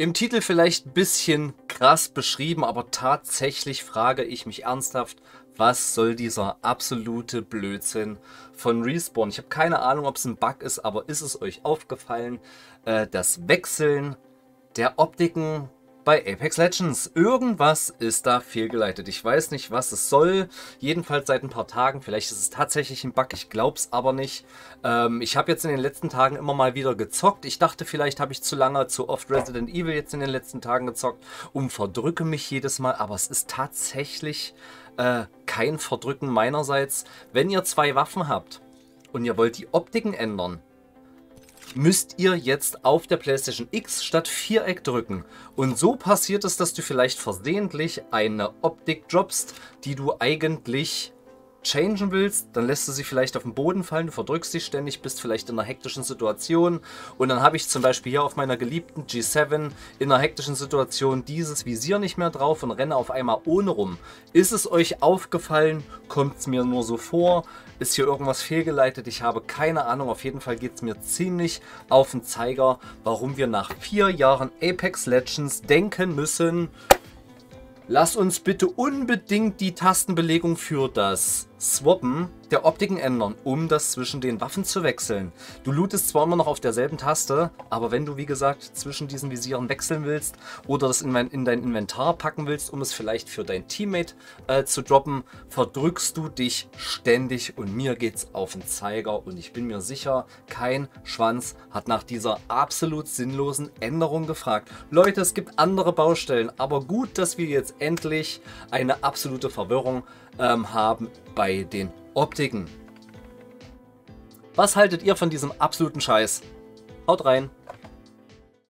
Im Titel vielleicht ein bisschen krass beschrieben, aber tatsächlich frage ich mich ernsthaft, was soll dieser absolute Blödsinn von Respawn? Ich habe keine Ahnung, ob es ein Bug ist, aber ist es euch aufgefallen, äh, das Wechseln der Optiken bei Apex Legends. Irgendwas ist da fehlgeleitet. Ich weiß nicht, was es soll. Jedenfalls seit ein paar Tagen. Vielleicht ist es tatsächlich ein Bug. Ich glaube es aber nicht. Ähm, ich habe jetzt in den letzten Tagen immer mal wieder gezockt. Ich dachte, vielleicht habe ich zu lange zu oft Resident Evil jetzt in den letzten Tagen gezockt und verdrücke mich jedes Mal. Aber es ist tatsächlich äh, kein Verdrücken meinerseits. Wenn ihr zwei Waffen habt und ihr wollt die Optiken ändern, müsst ihr jetzt auf der PlayStation X statt Viereck drücken. Und so passiert es, dass du vielleicht versehentlich eine Optik droppst, die du eigentlich changen willst, dann lässt du sie vielleicht auf den Boden fallen, du verdrückst sie ständig, bist vielleicht in einer hektischen Situation und dann habe ich zum Beispiel hier auf meiner geliebten G7 in einer hektischen Situation dieses Visier nicht mehr drauf und renne auf einmal ohne rum. Ist es euch aufgefallen? Kommt es mir nur so vor? Ist hier irgendwas fehlgeleitet? Ich habe keine Ahnung. Auf jeden Fall geht es mir ziemlich auf den Zeiger, warum wir nach vier Jahren Apex Legends denken müssen, Lass uns bitte unbedingt die Tastenbelegung für das Swappen der Optiken ändern, um das zwischen den Waffen zu wechseln. Du lootest zwar immer noch auf derselben Taste, aber wenn du wie gesagt zwischen diesen Visieren wechseln willst oder das in, in dein Inventar packen willst, um es vielleicht für dein Teammate äh, zu droppen, verdrückst du dich ständig und mir geht's auf den Zeiger und ich bin mir sicher, kein Schwanz hat nach dieser absolut sinnlosen Änderung gefragt. Leute, es gibt andere Baustellen, aber gut, dass wir jetzt endlich eine absolute Verwirrung ähm, haben bei den Optiken. Was haltet ihr von diesem absoluten Scheiß? Haut rein!